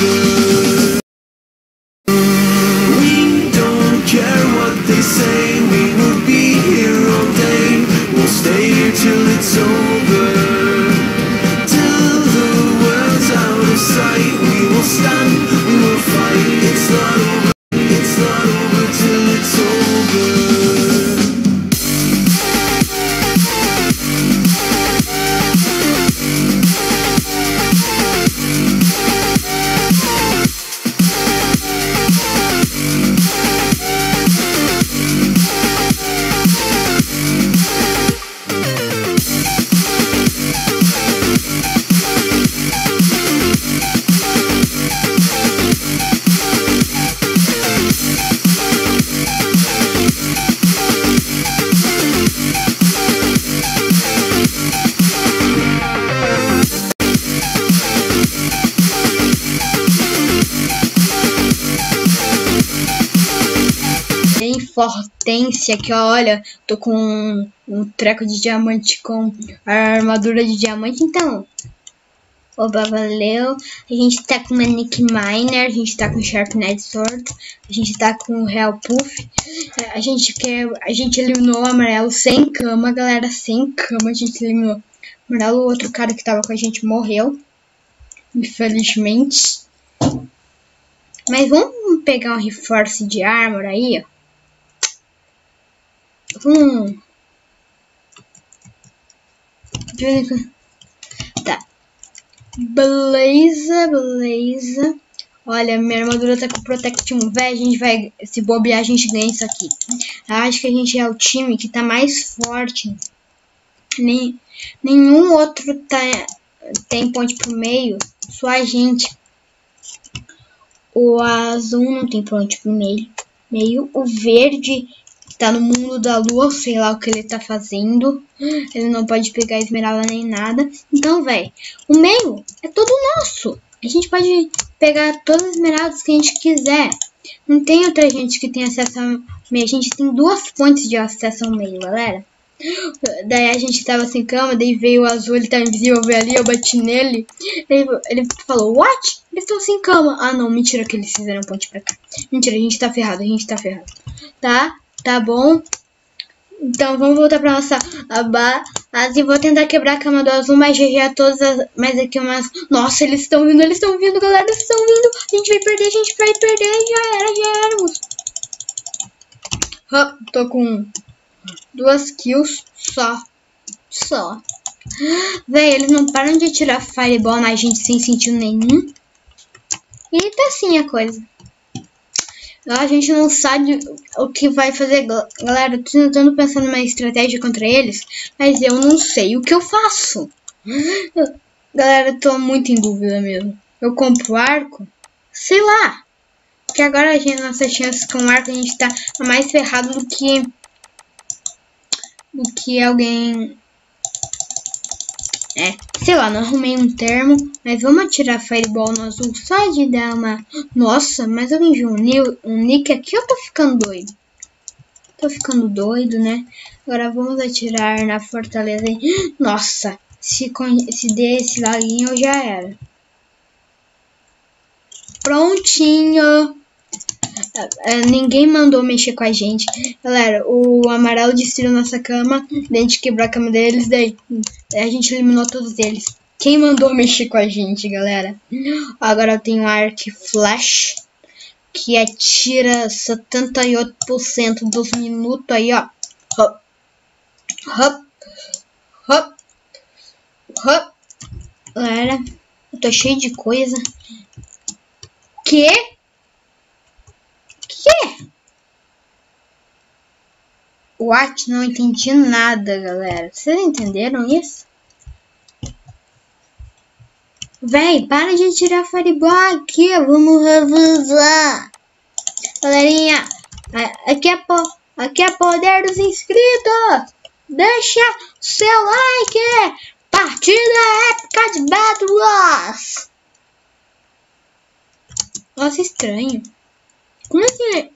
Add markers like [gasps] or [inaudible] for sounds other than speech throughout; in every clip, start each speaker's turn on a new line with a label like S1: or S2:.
S1: good. Fortência que olha, tô com um, um treco de diamante com armadura de diamante, então. Oba, valeu. A gente tá com uma Nick Miner, a gente tá com Sharp Knight Sword, a gente tá com Real Puff. A gente quer. A gente eliminou o amarelo sem cama, galera. Sem cama, a gente eliminou. Amarelo, o outro cara que tava com a gente morreu. Infelizmente. Mas vamos pegar um reforço de armor aí, ó. Hum. Tá. Beleza, beleza. Olha, minha armadura tá com Protect 1. Véi, a gente vai. Se bobear, a gente ganha isso aqui. Acho que a gente é o time que tá mais forte. Nem, nenhum outro tá, tem ponte pro meio. Só a gente. O azul não tem ponte pro meio. meio. O verde tá no mundo da lua, sei lá o que ele tá fazendo. Ele não pode pegar esmeralda nem nada. Então, velho, o meio é todo nosso. A gente pode pegar todas as esmeraldas que a gente quiser. Não tem outra gente que tem acesso ao meio. A gente tem duas fontes de acesso ao meio, galera. Daí a gente tava sem cama, daí veio o azul, ele tá invisível, ali, eu bati nele. Ele, ele falou, what? Eles estão sem cama. Ah, não, mentira que eles fizeram ponte pra cá. Mentira, a gente tá ferrado, a gente tá ferrado. Tá? Tá bom? Então vamos voltar pra nossa base. Vou tentar quebrar a cama do azul, mas já todas as. Mais aqui umas. Nossa, eles estão vindo, eles estão vindo, galera. Eles estão vindo. A gente vai perder, a gente vai perder. Já era, já éramos. Tô com duas kills só. Só. Véi, eles não param de atirar fireball na gente sem sentido nenhum. E tá assim a coisa. A gente não sabe o que vai fazer. Galera, eu tô tentando pensar numa estratégia contra eles, mas eu não sei o que eu faço. [gasps] Galera, eu tô muito em dúvida mesmo. Eu compro arco? Sei lá. Porque agora a gente, nossa chance com arco, a gente tá mais ferrado do que. do que alguém. É, sei lá, não arrumei um termo, mas vamos atirar Fireball no azul só de dar uma... Nossa, mas eu vi um, um nick aqui, eu tô ficando doido. Tô ficando doido, né? Agora vamos atirar na fortaleza. Nossa, se, se der esse laguinho já era. Prontinho. É, ninguém mandou mexer com a gente. Galera, o amarelo destruiu nossa cama. Daí a gente quebrou a cama deles. Daí a gente eliminou todos eles. Quem mandou mexer com a gente, galera? Agora eu tenho Arc Flash. Que atira 78% dos minutos aí, ó. Hop. Hop. Hop. Hop. Galera, eu tô cheio de coisa. Que? What? Não entendi nada, galera. Vocês entenderam isso? Véi, para de tirar fireball aqui. Vamos revisar. Galerinha, aqui é, aqui é poder dos inscritos. Deixa seu like. Partida épica de Bad Wars. Nossa, estranho. Como assim?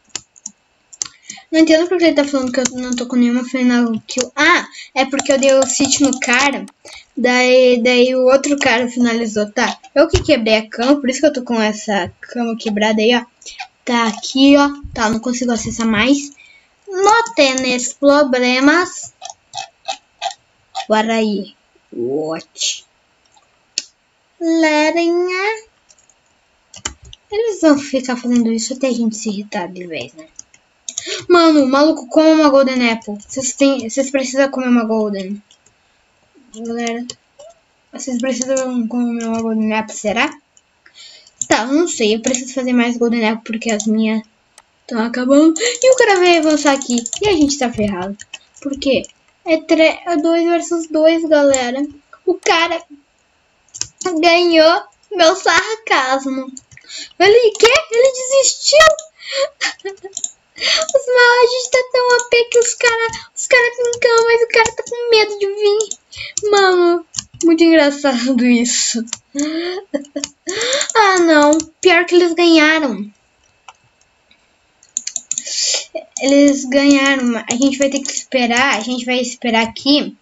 S1: Não entendo porque ele tá falando que eu não tô com nenhuma final kill. Ah, é porque eu dei o sit no cara. Daí, daí o outro cara finalizou, tá? Eu que quebrei a cama, por isso que eu tô com essa cama quebrada aí, ó. Tá aqui, ó. Tá, não consigo acessar mais. No tienes problemas. Guaraí. What? Lerinha. Eles vão ficar fazendo isso até a gente se irritar de vez, né? Mano, maluco come uma Golden Apple. Vocês, precisam comer uma Golden. Galera, vocês precisam comer uma Golden Apple, será? Tá, eu não sei. Eu preciso fazer mais Golden Apple porque as minhas estão acabando. E o cara veio avançar aqui. E a gente tá ferrado. Por quê? É 2 é versus 2, galera. O cara ganhou meu sarcasmo. Ele quê? Ele desistiu? [laughs] Os gente tá tão AP que os caras os cara brincam, mas o cara tá com medo de vir. Mano, muito engraçado [laughs] isso. ah, não. Pior que eles ganharam. Eles ganharam. A gente vai ter que esperar. A gente vai esperar aqui.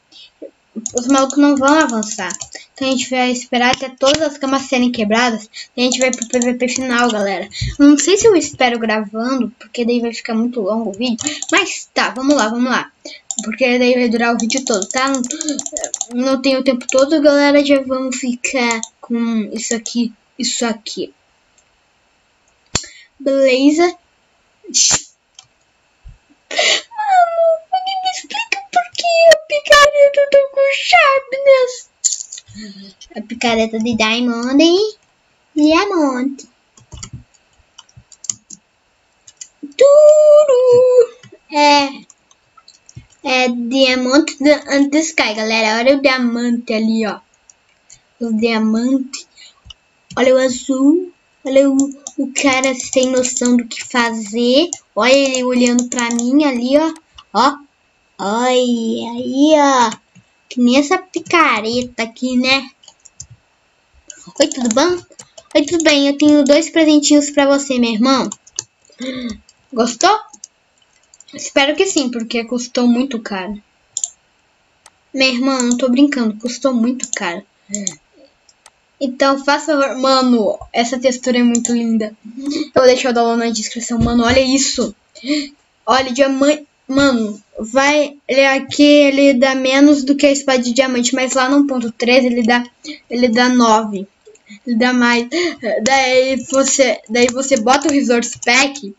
S1: Os malucos não vão avançar. Então a gente vai esperar até todas as camas serem quebradas. E a gente vai pro PVP final, galera. Não sei se eu espero gravando, porque daí vai ficar muito longo o vídeo. Mas tá, vamos lá, vamos lá. Porque daí vai durar o vídeo todo, tá? Não, não tem o tempo todo, galera. Já vamos ficar com isso aqui, isso aqui. Beleza? Picareta tá com sharpness? A picareta de Diamond e Diamante. Tudo é é diamante do, do sky, galera. Olha o diamante ali, ó. O diamante. Olha o azul. Olha o, o cara sem noção do que fazer. Olha ele olhando pra mim ali, ó. Ó. Olha aí, ó. Que nem essa picareta aqui, né? Oi, tudo bom? Oi, tudo bem? Eu tenho dois presentinhos pra você, meu irmão. Gostou? Espero que sim, porque custou muito caro. Meu irmão, não tô brincando, custou muito caro. Então, faça favor. Mano, essa textura é muito linda. Eu vou deixar o download na descrição. Mano, olha isso. Olha, diamante. Mano, vai. Ele aqui ele dá menos do que a espada de diamante, mas lá no ponto 13 ele dá ele dá 9. Ele dá mais. Daí você, daí você bota o Resource Pack,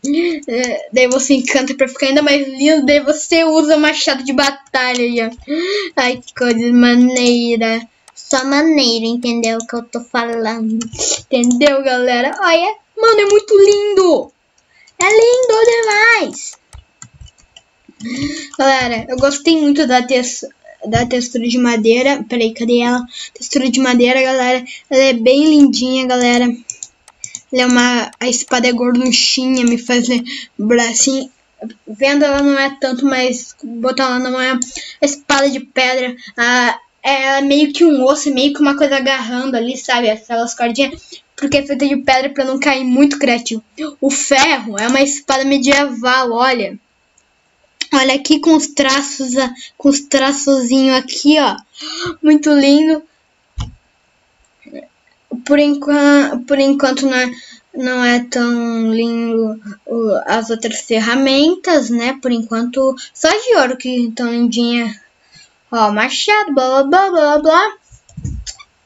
S1: é, daí você encanta pra ficar ainda mais lindo, daí você usa o machado de batalha. Ai, que coisa maneira. Só maneira, entendeu o que eu tô falando? Entendeu, galera? Olha, mano, é muito lindo! É lindo demais! Galera, eu gostei muito da, tex da textura de madeira. Peraí, cadê ela? Textura de madeira, galera. Ela é bem lindinha, galera. Ela é uma... A espada é gorduchinha, me faz lembrar assim... Vendo ela não é tanto, mas botar ela não é espada de pedra. A, é meio que um osso, meio que uma coisa agarrando ali, sabe? Aquelas cordinhas. Porque é feita de pedra para não cair muito criativo. O ferro é uma espada medieval, olha. Olha aqui com os traços, com os traçozinhos aqui, ó. Muito lindo. Por enquanto, por enquanto não é, não é tão lindo as outras ferramentas, né? Por enquanto, só de ouro que tão lindinha. Ó, machado, blá blá blá blá.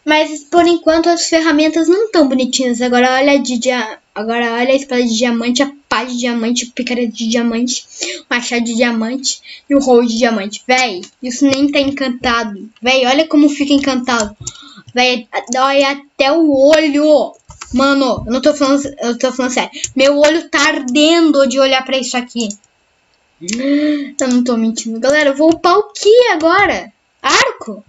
S1: Mas por enquanto as ferramentas não tão bonitinhas. Agora olha de dia... agora olha a espada de diamante, a pá de diamante, o picareta de diamante, o machado de diamante e o rolo de diamante. Véi, isso nem tá encantado. Véi, olha como fica encantado. Véi, dói até o olho. Mano, eu não tô falando, eu tô falando sério. Meu olho tá ardendo de olhar pra isso aqui. Eu não tô mentindo. Galera, eu vou upar o que agora? Arco?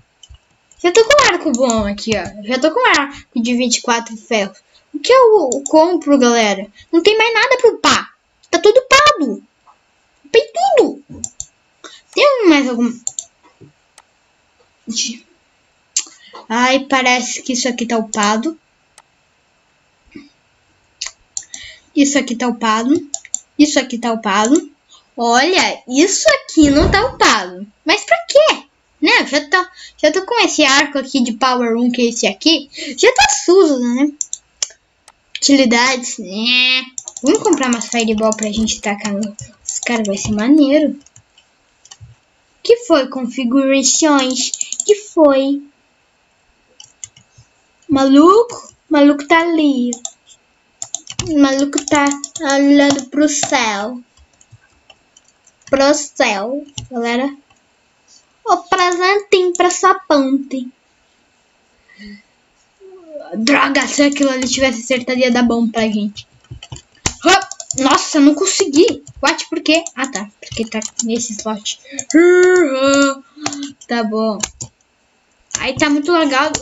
S1: Já tô com arco bom aqui, ó. Já tô com arco de 24 ferros. O que eu compro, galera? Não tem mais nada pro pá. Tá tudo pado. Tem tudo. Tem mais algum... Ai, parece que isso aqui tá upado. Isso aqui tá upado. Isso aqui tá upado. Olha, isso aqui não tá upado. Mas pra quê? Né? Já tô, já tô com esse arco aqui de Power 1, que é esse aqui. Já tá sujo, né? Utilidades, né? Vamos comprar umas Fireball pra gente tacar. Os caras vai ser maneiro. Que foi? Configurações. Que foi? Maluco? Maluco tá ali. Maluco tá olhando pro céu. Pro céu, galera. O presentinho pra essa ponte. Droga, se aquilo ali tivesse acertado ia dar bom pra gente. Nossa, não consegui. What, por quê? Ah, tá. Porque tá nesse slot. [laughs] Tá bom. Aí tá muito lagado.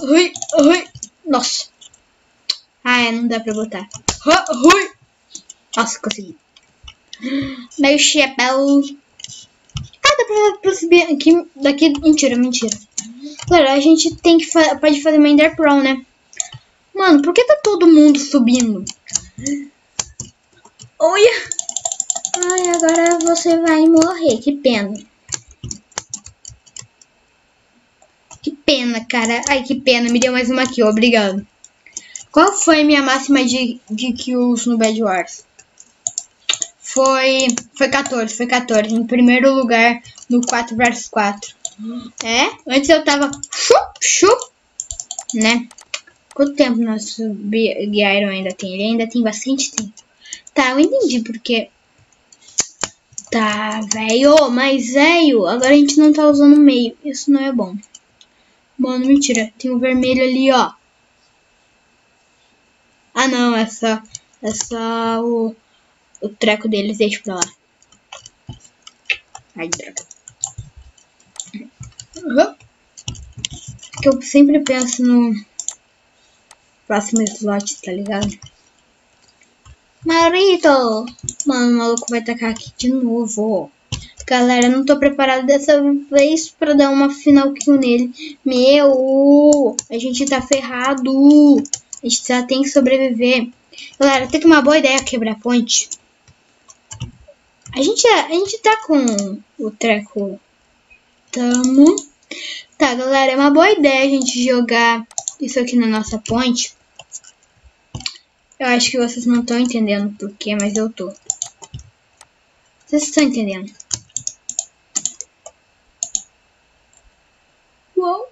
S1: Nossa. Ah, é, não dá pra botar. Nossa, consegui. Meio chapéu. Ah, dá pra, pra subir aqui. Daqui. Mentira, mentira. Claro, a gente tem que fa pode fazer uma Ender Pro, né? Mano, por que tá todo mundo subindo? Olha. Ai, agora você vai morrer. Que pena. Que pena, cara. Ai, que pena. Me deu mais uma aqui, obrigado. Qual foi a minha máxima de, de kills no Bad Wars? Foi, foi 14, foi 14. Em primeiro lugar no 4 vs 4. É, antes eu tava chup, chup, né? Quanto tempo nosso Iron ainda tem? Ele ainda tem bastante tempo. Tá, eu entendi porque... Tá, velho, mas velho, agora a gente não tá usando meio. Isso não é bom. Mano, mentira. Tem o um vermelho ali, ó. Ah, não, é só, é só o, o treco deles. Deixa pra lá. Ai, droga. Uhum. Que eu sempre penso no próximo slot, tá ligado? Marito! Mano, o maluco vai tacar aqui de novo. Galera, não tô preparado dessa vez pra dar uma final kill nele. Meu, a gente tá ferrado. A gente só tem que sobreviver. Galera, tem que uma boa ideia quebrar ponte. A gente, a gente tá com o treco. Tamo. Tá, galera, é uma boa ideia a gente jogar isso aqui na nossa ponte. Eu acho que vocês não estão entendendo porquê, mas eu tô. Vocês estão entendendo? Uou!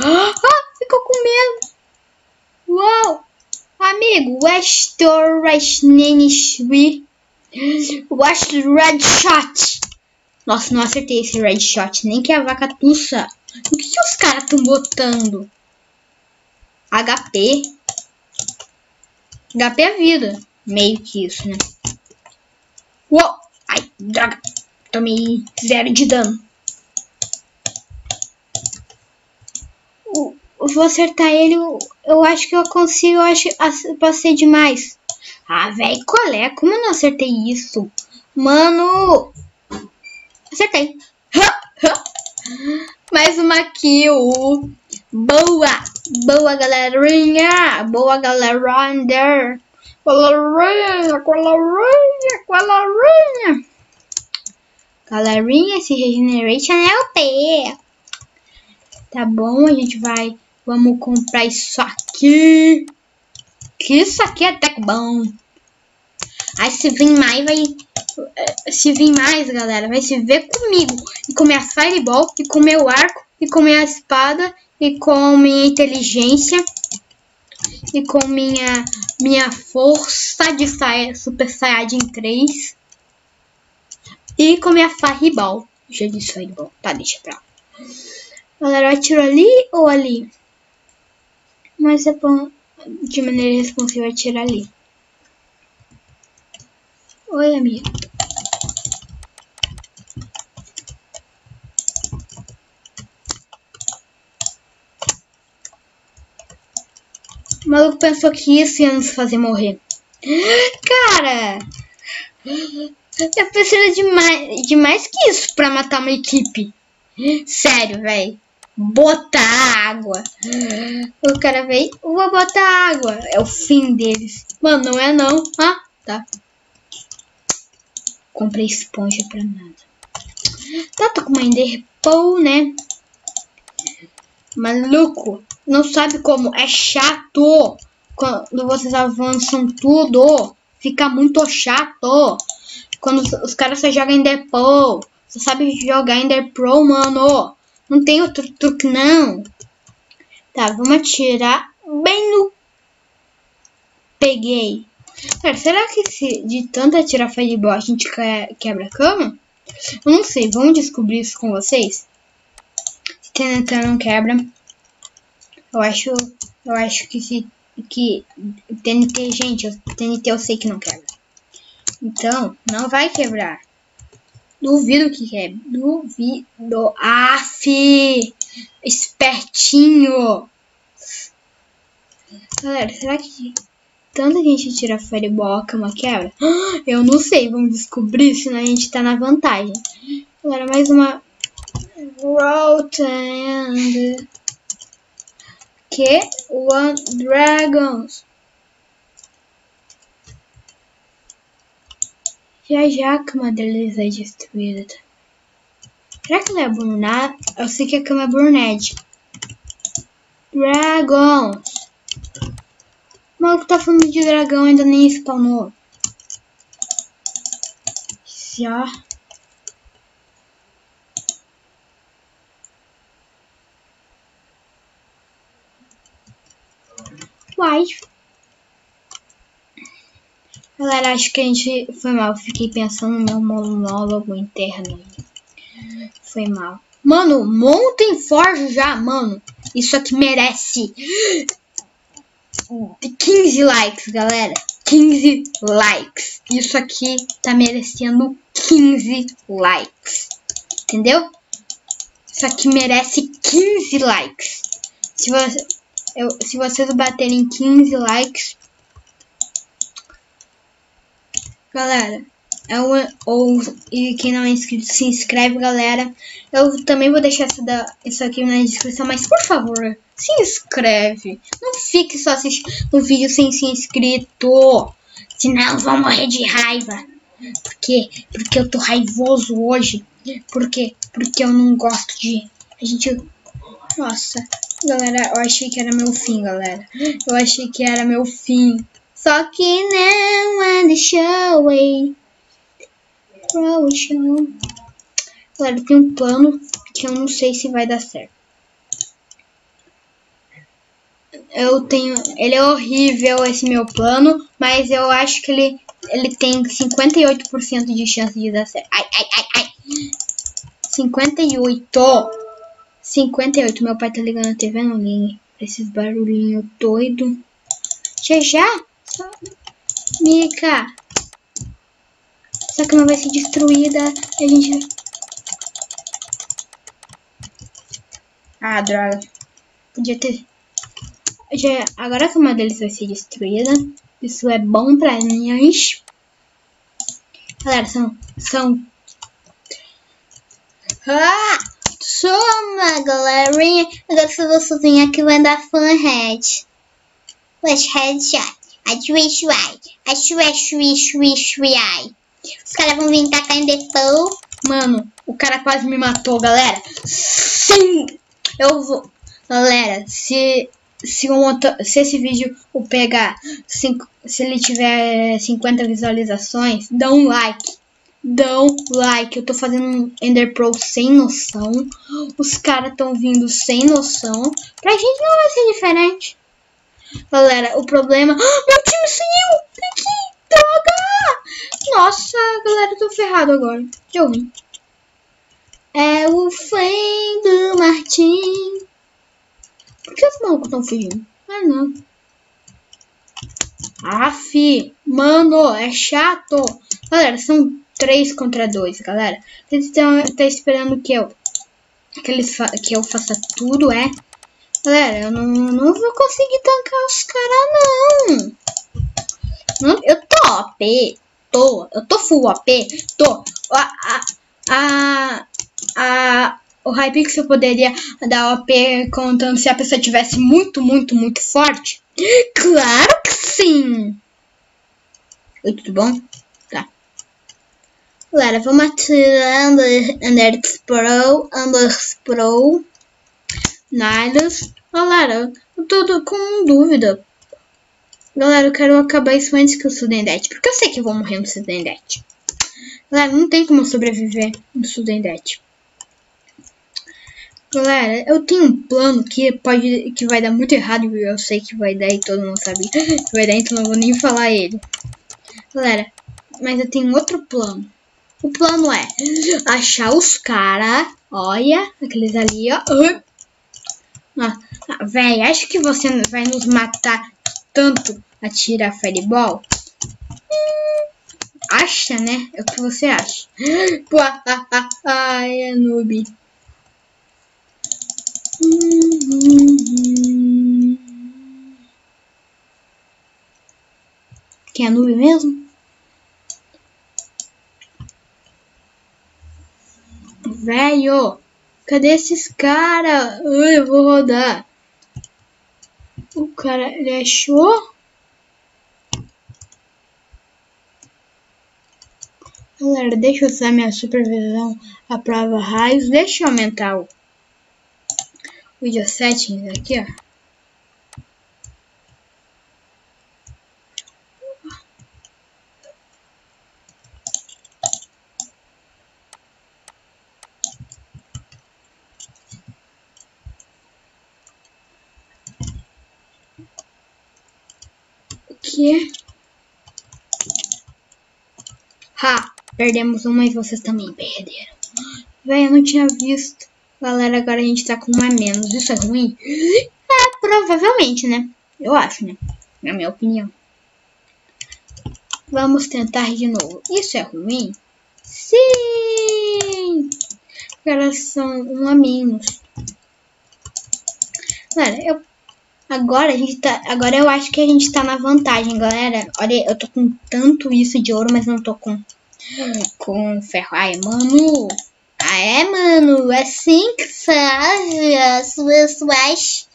S1: Ah, ficou com medo! Uou! Amigo, Westor Rasnenishwi West Red Shot. Nossa, não acertei esse Red Shot, nem que a vaca tussa. O que, que os caras estão botando? HP. HP é vida. Meio que isso, né? Uou! Ai, droga. Tomei zero de dano. Vou acertar ele. Eu acho que eu consigo. Eu acho passei demais. Ah, velho, qual é? Como eu não acertei isso? Mano! Acertei. [laughs] Mais uma kill. Boa! Boa, galerinha! Boa, galera under! Galerinha, galerinha, galerinha! Galerinha, esse Regeneration é o P! Tá bom, a gente vai... Vamos comprar isso aqui. Que isso aqui é até bom. Aí se vir mais, vai... Se vir mais, galera, vai se ver comigo. E com minha Fireball, e com meu arco, e com minha espada, e com minha inteligência, e com minha, minha força de saia, Super Saiyajin 3, e com minha Fireball. Já disse Fireball, tá, deixa pra lá. Galera, atiro ali ou ali? Mas é bom de maneira responsiva atirar ali. Oi, amigo. Maluco pensou que isso ia nos fazer morrer. Cara! Eu preciso de mais, de mais que isso pra matar uma equipe. Sério, velho. Botar água. O cara veio, vou botar água. É o fim deles. Mano, não é não. Ah, tá. comprei esponja pra nada. Tá, tô com uma Enderpearl, né? Maluco, não sabe como é chato quando vocês avançam tudo. Fica muito chato. Quando os caras só jogam Enderpearl. Você sabe jogar Enderpearl, mano. Não tem outro truque, não. Tá, vamos atirar bem no... Peguei. Cara, será que se de tanto atirar fireball a gente quebra a cama? Eu não sei, vamos descobrir isso com vocês? Se TNT não quebra. Eu acho, eu acho que se que TNT, gente, TNT eu sei que não quebra. Então, não vai quebrar. Duvido que quebre. Duvido. Aff! Espertinho! Galera, será que tanta gente tira fireball a cama quebra? [gasps] Eu não sei, vamos descobrir, senão a gente tá na vantagem. Galera, mais uma... Rotand. Que? One Dragons. Já já a cama deles é destruída. Será que ela é Burnad? Eu sei que a cama é Burned. Dragons. O maluco tá falando de dragão ainda nem spawnou. Já. Uai. Galera, acho que a gente foi mal. Fiquei pensando no meu monólogo interno. Foi mal. Mano, montem forja já, mano. Isso aqui merece 15 likes, galera. 15 likes. Isso aqui tá merecendo 15 likes. Entendeu? Isso aqui merece 15 likes. Se, você, eu, se vocês baterem 15 likes. Galera, eu, é ou e quem não é inscrito, se inscreve, galera. Eu também vou deixar essa da, isso aqui na descrição, mas por favor, se inscreve. Não fique só assistindo um vídeo sem ser inscrito. Senão vão morrer de raiva. Por quê? Porque eu tô raivoso hoje. Por quê? Porque eu não gosto de... A gente... Nossa. Galera, eu achei que era meu fim, galera. Eu achei que era meu fim. Só que não é the show, hein? show. Galera, tem um plano que eu não sei se vai dar certo eu tenho. Ele é horrível esse meu plano, mas eu acho que ele, ele tem 58% de chance de dar certo. Ai, ai, ai, ai. 58. 58. Meu pai tá ligando a TV, não ligue. Esses barulhinhos doido. Já já? Mica. Essa cama vai ser destruída. A gente. Ah, droga. Podia ter já, agora que uma deles vai ser destruída, isso é bom pra mim. Galera, são... são... Ah! Toma, galerinha! Agora se você vir aqui vai dar fan head. Flash headshot. Ajuish ai. Ajuish wish wish ai. Os caras vão vir tacar em depois. Mano, o cara quase me matou, galera. Sim! Eu vou... Galera, se se, um, se esse vídeo o pegar, cinco, se ele tiver 50 visualizações, dá um like. Um like. Eu tô fazendo um Ender Pro sem noção. Os caras estão vindo sem noção. Pra gente não vai ser diferente. Galera, o problema... Ah, meu time saiu! Que droga! Nossa, galera, eu tô ferrado agora. Deu ruim. É o fim do Martim. Por que os malucos estão fugindo? Ah, não. Aff, mano, é chato. Galera, são três contra dois, galera. Vocês estão tá esperando que eu que, eles que eu faça tudo, é? Galera, eu não, não vou conseguir tancar os caras, não. não. Eu tô OP, tô. Eu tô full OP, tô. A, a, a, a, o Hypixel poderia dar OP contando se a pessoa tivesse muito, muito, muito forte? Claro que sim! Tudo bom? Galera, vamos atirar Under, Under Pro, Under Pro, Niles. Galera, eu tô com dúvida. Galera, eu quero acabar isso antes que o Sudendete, porque eu sei que eu vou morrer no Sudendete. Galera, não tem como sobreviver no Sudendete. Galera, eu tenho um plano que pode que vai dar muito errado e eu sei que vai dar e todo mundo sabe que vai dar, então não vou nem falar ele. Galera, mas eu tenho outro plano. O plano é achar os caras, olha, aqueles ali, ó. Ah, ah, véi, acho que você vai nos matar tanto atirar fireball? Acha, né? É o que você acha. [gasps] Ai, é noob. Quem é noob mesmo? Velho, cadê esses caras? Eu vou rodar. O cara, ele achou? Galera, deixa eu usar minha supervisão a prova raios. Deixa eu aumentar o Video Settings aqui, ó. Que? Ha! Perdemos uma e vocês também perderam. Véi, eu não tinha visto. Galera, agora a gente tá com uma menos. Isso é ruim? É, provavelmente, né? Eu acho, né? Na minha opinião. Vamos tentar de novo. Isso é ruim? Sim! Agora são um a menos. Galera, eu... Agora a gente tá... Agora eu acho que a gente tá na vantagem, galera. Olha, eu tô com tanto isso de ouro, mas não tô com... Com ferro. Ai, mano... Ah, é, mano? É assim que faz as suas suas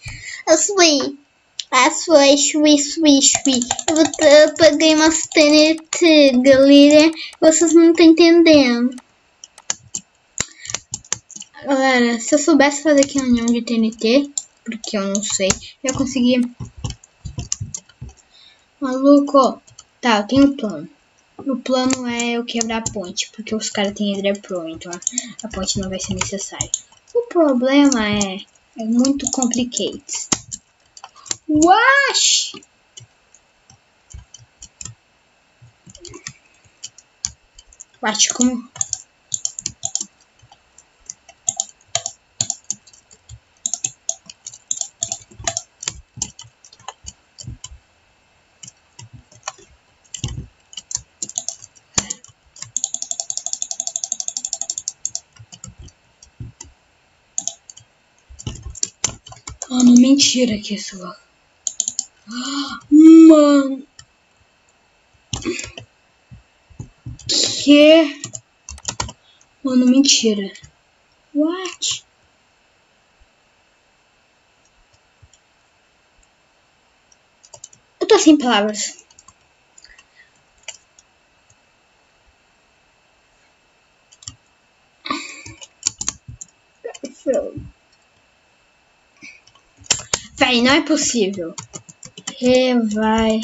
S1: as suas as suas suas suas Eu, eu peguei umas TNT, galera. Vocês não estão entendendo. Galera, se eu soubesse fazer união de TNT, porque eu não sei, eu consegui. Maluco, tá, eu tenho um plano. O plano é eu quebrar a ponte, porque os caras têm Hydra Pro, então a, a, ponte não vai ser necessária. O problema é, é muito complicado. Wash! Wash como Mano, mentira que isso. Mano. Que? Mano, mentira. What? Eu tô sem palavras. Véi, não é possível. E vai.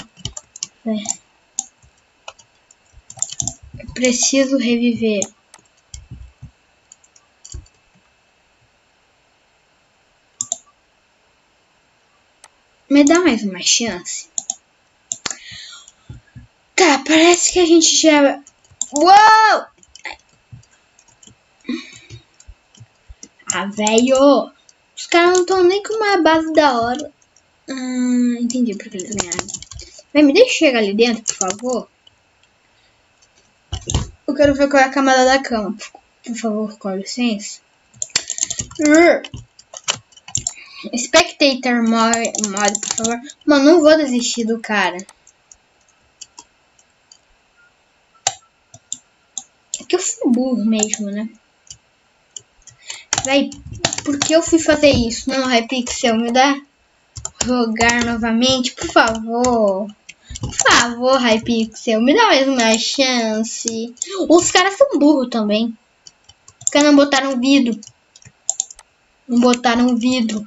S1: vai. Eu preciso reviver. Me dá mais uma chance. Tá, parece que a gente já. Uou! Ah, velho! Os caras não estão nem com uma base da hora. Hum, entendi porque eles ganharam. Vai, me deixa chegar ali dentro, por favor. Eu quero ver qual é a camada da cama. Por favor, com licença. Spectator mod, mod, por favor. Mano, não vou desistir do cara. É que eu fui burro mesmo, né? Véi, por que eu fui fazer isso? Não, Hypixel, me dá jogar novamente, por favor. Por favor, Hypixel, me dá mais uma chance. Os caras são burros também. Caras não botaram vidro. Não botaram vidro.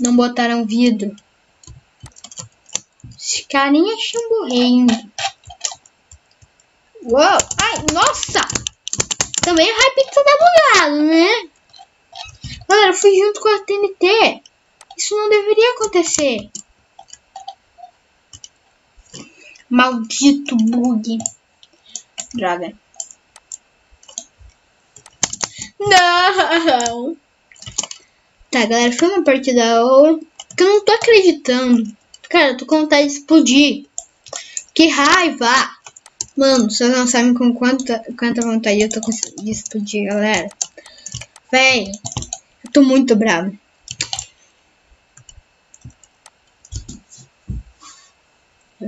S1: Não botaram vidro. Esse carinha é chamborrendo. Uou! Ai, nossa! Também o Hypixel tá bugado, né? Galera, eu fui junto com a TNT. Isso não deveria acontecer. Maldito bug. Droga. Não! Tá, galera, foi uma partida que eu não tô acreditando. Cara, eu tô com vontade de explodir. Que raiva! Mano, vocês não sabem com quanta, quanta vontade eu tô de explodir, galera. Véi, eu tô muito bravo.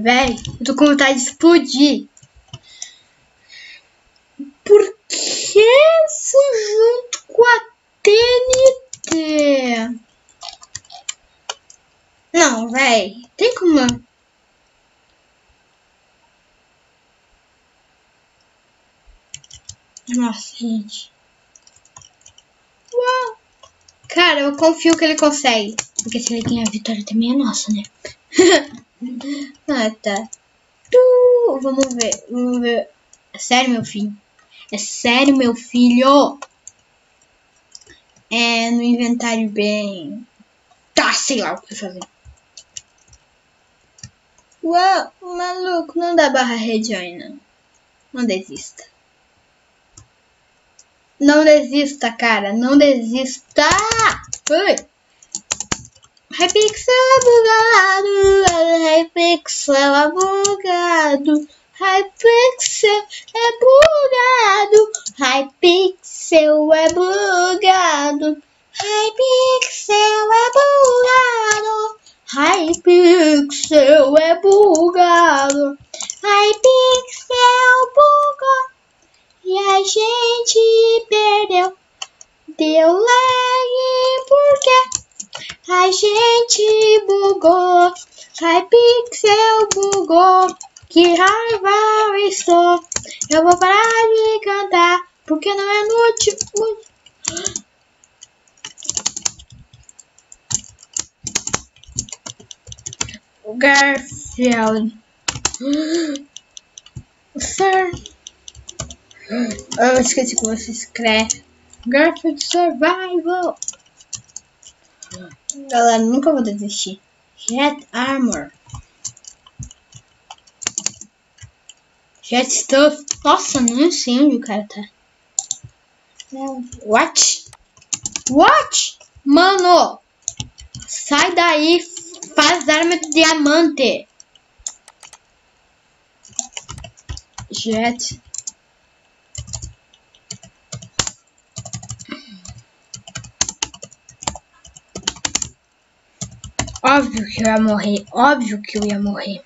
S1: Véi, eu tô com vontade de explodir. Por que fui junto com a TNT? Não, véi, tem como... Nossa, gente. Uau. Cara, eu confio que ele consegue. Porque se ele tem a vitória também é nossa, né? [laughs] ah, tá. Uh, vamos ver, vamos ver. É sério, meu filho? É sério, meu filho? É no inventário bem. Tá, sei lá o que fazer. Uau, maluco, não dá barra rejoin, não. Não desista. Não desista, cara. Não desista. Ui. Hypixel bugado. Hypixel bugado. Hypixel é bugado. Hypixel é bugado. Hypixel é bugado. Hypixel é bugado. Hypixel bugou. E a gente perdeu. Deu lag porque a gente bugou. Hypixel bugou. Que raiva eu estou. Eu vou parar de cantar porque não é inútil. Garfield. Sir. Eu esqueci como se escreve. Garfield Survival. Galera, nunca vou desistir. Jet Armor. Jet Stuff. Nossa, não sei onde o cara tá. What? What? Mano! Sai daí, faz arma de diamante. Jet. Óbvio que eu ia morrer. Óbvio que eu ia morrer.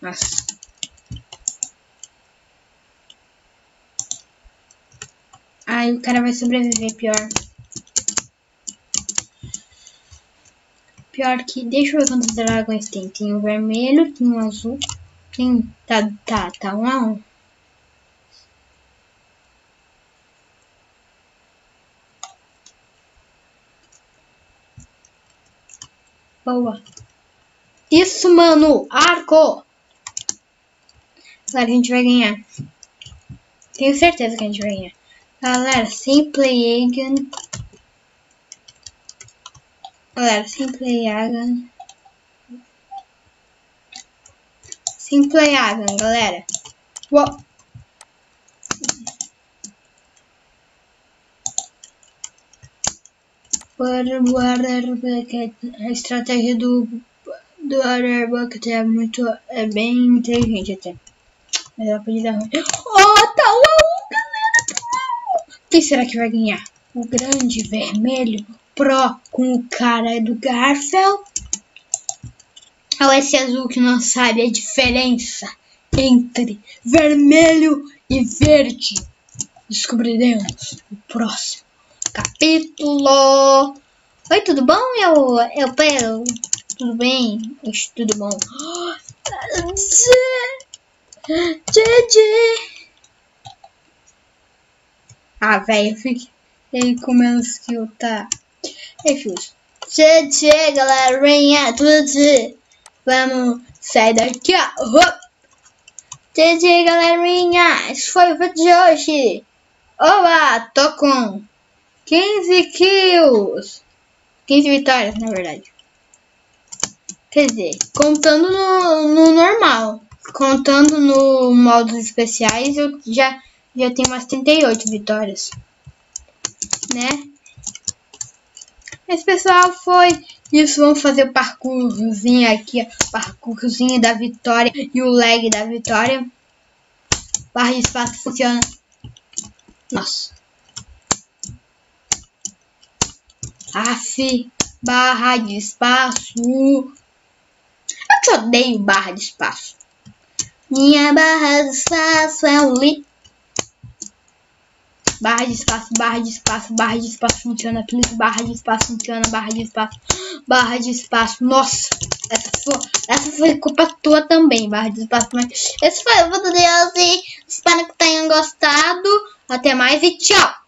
S1: Nossa. Ai, o cara vai sobreviver, pior. Pior que... Deixa eu ver quantos dragões tem. Tem o vermelho, tem o azul. Tem... Tá, tá, tá um a um. Boa. Isso, mano! Arco! A gente vai ganhar. Tenho certeza que a gente vai ganhar. Galera, sem play again. Galera, sem play again. Sem play again, galera. Uou. Para a estratégia do do Bucket é muito é bem inteligente até. Mas ela pode dar. Oh, tá um, galera! Quem será que vai ganhar? O grande vermelho Pro com o cara do Garfield? Ou esse azul que não sabe a diferença entre vermelho e verde? descobriremos no próximo capítulo. Oi, tudo bom? Eu, eu Pedro. Tudo bem? Tudo bom? GG. Ah, velho, fiquei com menos que eu tá. Enfim. GG, galerinha. Tudo. Vamos sair daqui, ó. GG, galerinha. Esse foi o vídeo de hoje. Oba, tô com 15 kills. 15 vitórias, na verdade. Quer dizer, contando no, no normal. Contando no modos especiais, eu já, já tenho umas 38 vitórias. Né? Esse pessoal foi isso. Vamos fazer o parkourzinho aqui. Ó, parkourzinho da vitória e o lag da vitória. Barra de espaço funciona. Nossa. Af, barra de espaço. Eu te odeio barra de espaço. Minha barra de espaço é um li. Barra de espaço, barra de espaço, barra de espaço funciona, please. Barra de espaço funciona, barra de espaço, barra de espaço. Nossa, essa foi, essa foi culpa tua também, barra de espaço. Mas esse foi o vídeo de hoje. Espero que tenham gostado. Até mais e tchau.